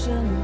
ocean